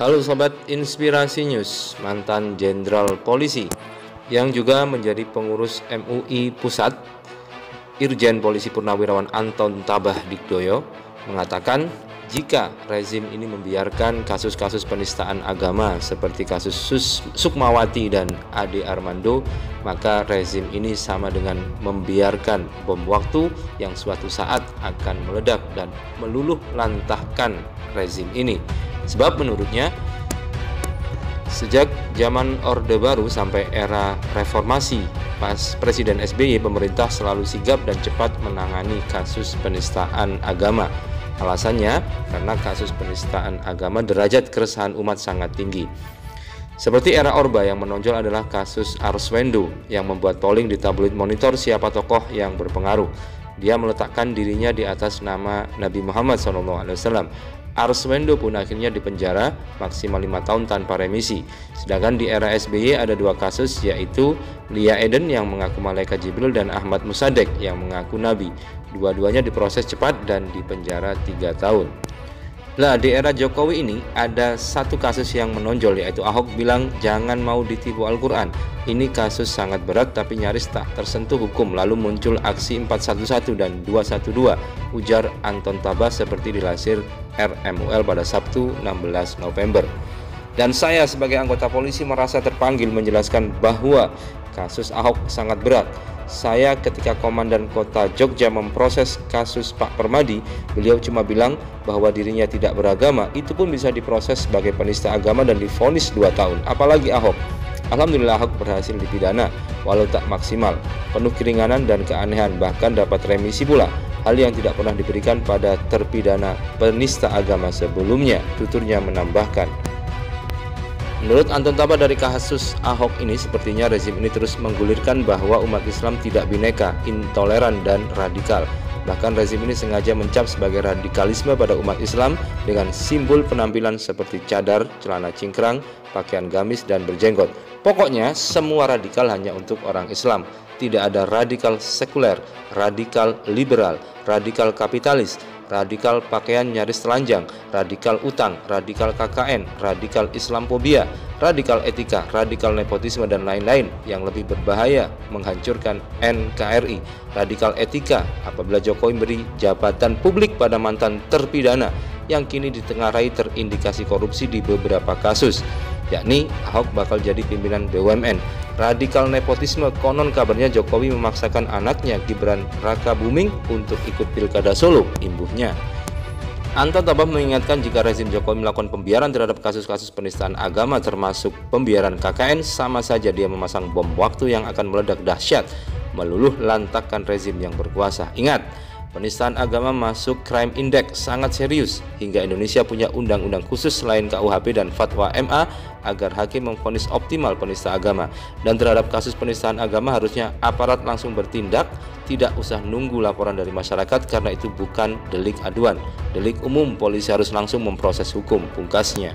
Halo Sobat Inspirasi News, mantan Jenderal Polisi yang juga menjadi pengurus MUI Pusat, Irjen Polisi Purnawirawan Anton Tabah Dikdoyo mengatakan jika rezim ini membiarkan kasus-kasus penistaan agama seperti kasus Sus Sukmawati dan Ade Armando, maka rezim ini sama dengan membiarkan bom waktu yang suatu saat akan meledak dan meluluh lantahkan rezim ini. Sebab menurutnya Sejak zaman Orde Baru sampai era reformasi, pas Presiden SBY pemerintah selalu sigap dan cepat menangani kasus penistaan agama Alasannya karena kasus penistaan agama derajat keresahan umat sangat tinggi. Seperti era Orba yang menonjol adalah kasus Arswendo yang membuat polling di tabloid monitor siapa tokoh yang berpengaruh. Dia meletakkan dirinya di atas nama Nabi Muhammad SAW. Arswendo pun akhirnya dipenjara maksimal lima tahun tanpa remisi. Sedangkan di era SBY ada dua kasus yaitu Lia Eden yang mengaku malaikat Jibril dan Ahmad Musadek yang mengaku Nabi. Dua-duanya diproses cepat dan dipenjara tiga tahun. Lah di era Jokowi ini ada satu kasus yang menonjol yaitu Ahok bilang jangan mau ditipu Al-Quran. Ini kasus sangat berat tapi nyaris tak tersentuh hukum lalu muncul aksi 411 dan 212 ujar Anton Tabas seperti dilansir RMUL pada Sabtu 16 November. Dan saya sebagai anggota polisi merasa terpanggil menjelaskan bahwa kasus Ahok sangat berat saya ketika Komandan Kota Jogja memproses kasus Pak Permadi, beliau cuma bilang bahwa dirinya tidak beragama, itu pun bisa diproses sebagai penista agama dan difonis 2 tahun. Apalagi Ahok. Alhamdulillah Ahok berhasil dipidana, walau tak maksimal, penuh keringanan dan keanehan, bahkan dapat remisi pula. Hal yang tidak pernah diberikan pada terpidana penista agama sebelumnya, tuturnya menambahkan. Menurut Anton Taba dari kasus Ahok ini, sepertinya rezim ini terus menggulirkan bahwa umat Islam tidak bineka, intoleran, dan radikal. Bahkan rezim ini sengaja mencap sebagai radikalisme pada umat Islam dengan simbol penampilan seperti cadar, celana cingkrang, pakaian gamis, dan berjenggot. Pokoknya semua radikal hanya untuk orang Islam. Tidak ada radikal sekuler, radikal liberal, radikal kapitalis, radikal pakaian nyaris telanjang, radikal utang, radikal KKN, radikal Islamophobia, radikal etika, radikal nepotisme dan lain-lain yang lebih berbahaya menghancurkan NKRI, radikal etika apabila Jokowi beri jabatan publik pada mantan terpidana yang kini ditengarai terindikasi korupsi di beberapa kasus yakni Ahok bakal jadi pimpinan BUMN radikal nepotisme konon kabarnya Jokowi memaksakan anaknya Gibran Raka Buming untuk ikut pilkada Solo, imbuhnya. Anton Tabah mengingatkan jika rezim Jokowi melakukan pembiaran terhadap kasus-kasus penistaan agama termasuk pembiaran KKN sama saja dia memasang bom waktu yang akan meledak dahsyat meluluh lantakan rezim yang berkuasa. Ingat, Penistaan agama masuk crime index sangat serius hingga Indonesia punya undang-undang khusus selain KUHP dan fatwa MA agar hakim memfonis optimal penista agama. Dan terhadap kasus penistaan agama harusnya aparat langsung bertindak tidak usah nunggu laporan dari masyarakat karena itu bukan delik aduan. Delik umum polisi harus langsung memproses hukum pungkasnya